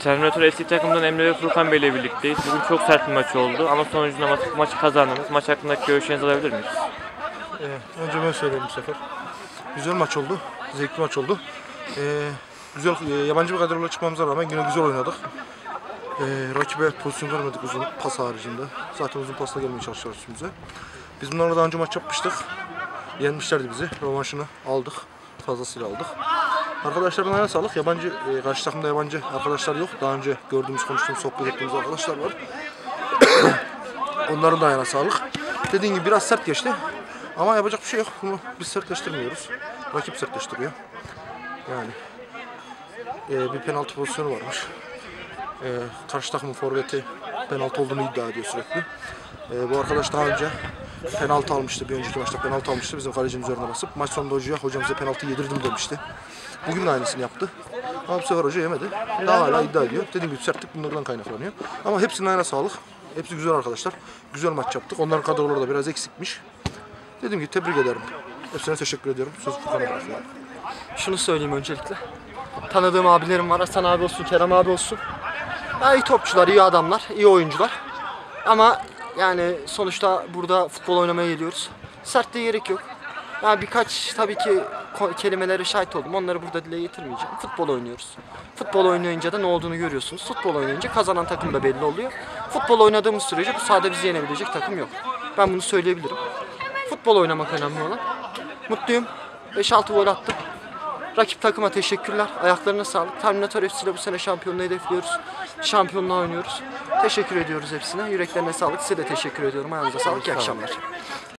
Terminator eski takımdan Emre ve Furkan Bey ile birlikteyiz. Bugün çok sert bir maç oldu ama sonucunda ma maçı kazandınız. Maç hakkındaki görüşlerinizi alabilir miyiz? Ee, önce ben söyleyeyim bu sefer. Güzel maç oldu. Zevkli maç oldu. Ee, güzel e, yabancı bir kadroyla çıkmamıza rağmen yine güzel oynadık. Ee, rakibe pozisyon vermedik uzun pas haricinde. Zaten uzun pasla gelmeye çalışıyoruz üstümüze. Biz bunlarla daha önce maç yapmıştık. Yenmişlerdi bizi. Rövanşını aldık. Fazlasıyla aldık. Arkadaşlarına ayağına sağlık. Yabancı, e, karşı takımda yabancı arkadaşlar yok. Daha önce gördüğümüz, konuştuğumuz, sohbet ettiğimiz arkadaşlar var. Onların da ayağına sağlık. Dediğim gibi biraz sert geçti. Ama yapacak bir şey yok. Bunu biz sertleştirmiyoruz. Rakip sertleştiriyor. Yani e, bir penaltı pozisyonu varmış. E, karşı takımın forveti penaltı olduğunu iddia ediyor sürekli. E, bu arkadaş daha önce penaltı almıştı. Bir önceki maçta penaltı almıştı bizim kalecinin üzerine basıp. Maç sonunda hocaya hocam size penaltı yedirdim demişti. Bugün de aynısını yaptı. Ama bu sefer hoca yemedi. Daha hala iddia ediyor. Dediğim gibi sertlik bunlardan kaynaklanıyor. Ama hepsinin ayağına sağlık. Hepsi güzel arkadaşlar. Güzel maç yaptık. Onların kadroları da biraz eksikmiş. Dediğim gibi tebrik ederim. Hepsine teşekkür ediyorum. Sözü Furkan'a bırakıyorum. Şunu söyleyeyim öncelikle. Tanıdığım abilerim var. Hasan abi olsun, Kerem abi olsun. Ya iyi topçular, iyi adamlar, iyi oyuncular. Ama yani sonuçta burada futbol oynamaya geliyoruz. Sertliğe gerek yok. Ya birkaç tabii ki kelimelere şahit oldum. Onları burada dile getirmeyeceğim. Futbol oynuyoruz. Futbol oynayınca da ne olduğunu görüyorsunuz. Futbol oynayınca kazanan takım da belli oluyor. Futbol oynadığımız sürece bu sahada bizi yenebilecek takım yok. Ben bunu söyleyebilirim. Futbol oynamak önemli olan. Mutluyum. 5-6 gol attım. Rakip takıma teşekkürler. Ayaklarına sağlık. Terminator FC ile bu sene şampiyonluğu hedefliyoruz. Şampiyonluğa oynuyoruz. Teşekkür ediyoruz hepsine. Yüreklerine sağlık. Size de teşekkür ediyorum. Ayağınıza sağlık. İyi akşamlar.